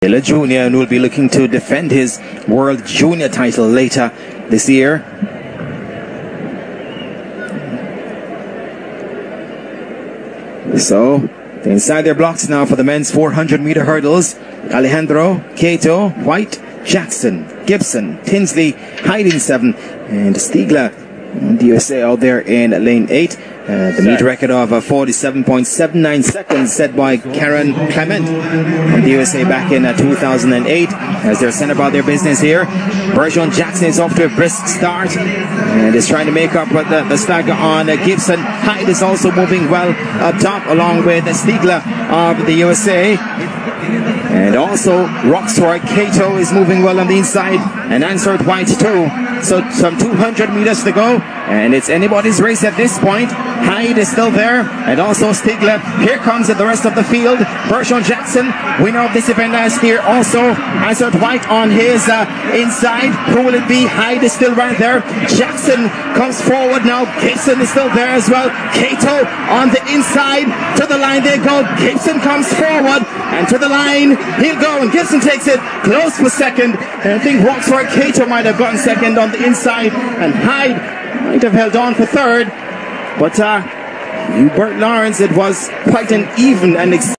Taylor Jr. and will be looking to defend his World Junior title later this year. So, inside their blocks now for the men's 400 meter hurdles. Alejandro, Cato, Whyte, Jackson, Gibson, Tinsley, hiding seven, and Stiegler, the USA out there in lane eight. Uh, the meet record of uh, 47.79 seconds set by Kerron Clement from the USA back in uh, 2008 as they're sent about their business here. Bershawn Jackson is off to a brisk start and is trying to make up the, the stagger on Gibson. Hyde is also moving well up top along with Stiegler of the USA. And also, Roxroy Cato is moving well on the inside, and Annsert Whyte too. So some 200 meters to go, and it's anybody's race at this point. Hyde is still there, and also Stigler. Here comes the rest of the field. Bershawn Jackson, winner of this event last year, also Annsert Whyte on his uh, inside. Who will it be? Hyde is still right there. Jackson comes forward now. Gibson is still there as well. Cato on the inside. To the line they go. Gibson comes forward, and to the line he'll go, and Gibson takes it close for second. And I think Roxroy Cato might have gotten second on the inside, and Hyde might have held on for third. But uh, Bert Lawrence, it was quite an even and